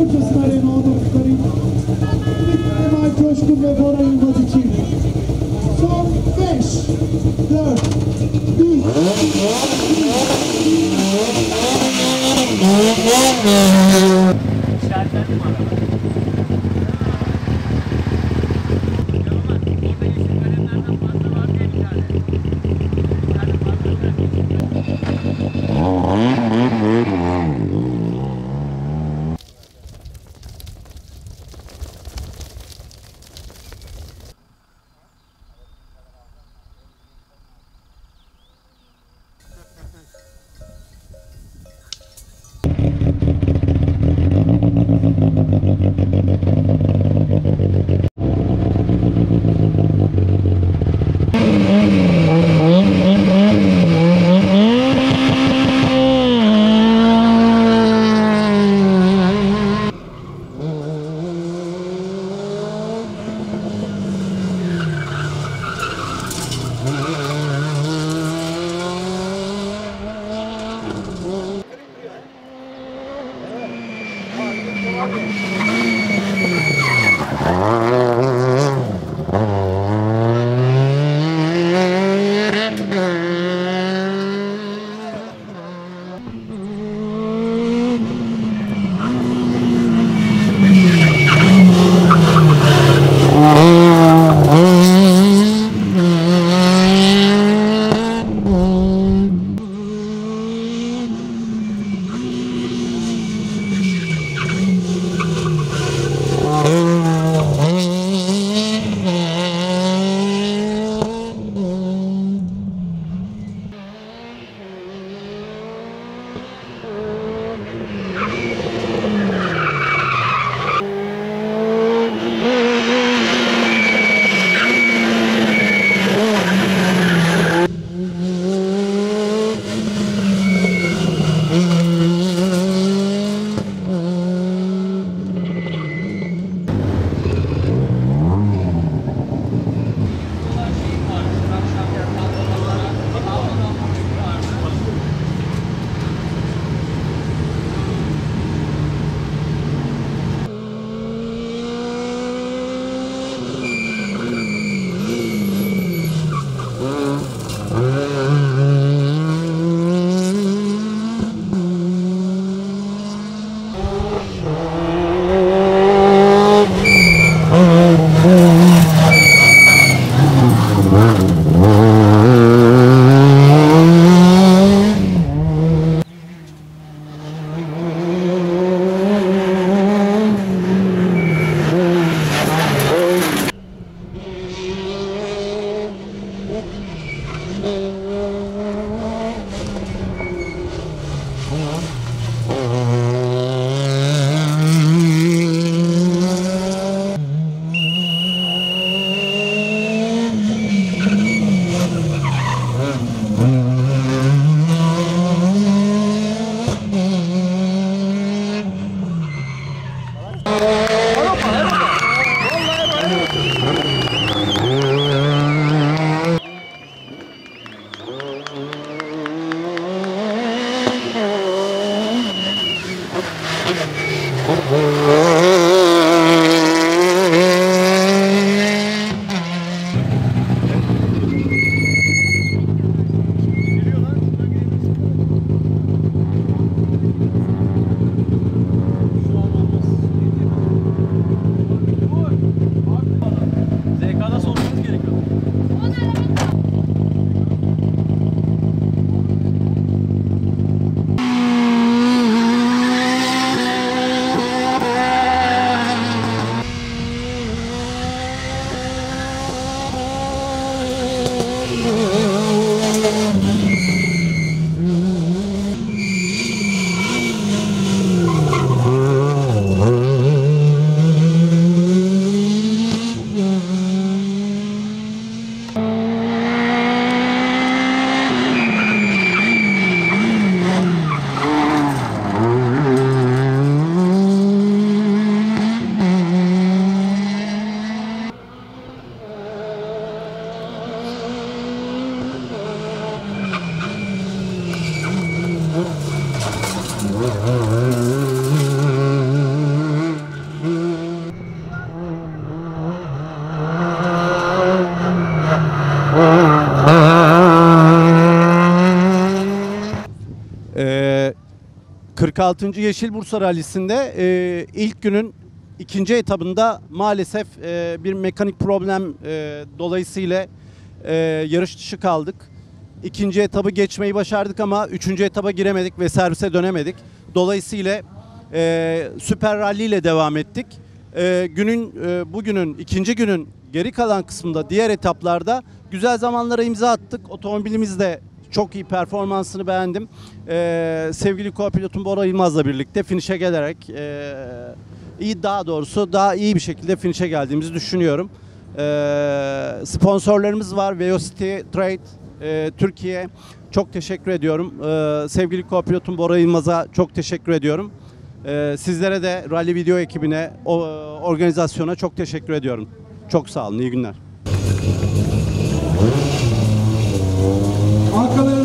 Muchos terenodos diferentes. Nikt nie ma coś kurwego innowacyjnego. So, fish, dirt, beef. Oh, 46. Yeşil Bursa Rallisi'nde e, ilk günün ikinci etabında maalesef e, bir mekanik problem e, dolayısıyla e, yarış dışı kaldık. İkinci etabı geçmeyi başardık ama üçüncü etaba giremedik ve servise dönemedik. Dolayısıyla e, Süper Rally ile devam ettik. E, günün e, bugünün ikinci günün geri kalan kısmında diğer etaplarda güzel zamanlara imza attık. Otomobilimiz de çok iyi performansını beğendim. E, sevgili co-pilotum Bora Yılmaz'la birlikte finish'e gelerek e, iyi daha doğrusu daha iyi bir şekilde finish'e geldiğimizi düşünüyorum. E, sponsorlarımız var. Velocity Trade e, Türkiye. Çok teşekkür ediyorum. E, sevgili co-pilotum Bora Yılmaz'a çok teşekkür ediyorum. E, sizlere de Rally Video ekibine, o, organizasyona çok teşekkür ediyorum. Çok sağ olun. İyi günler. Arkalara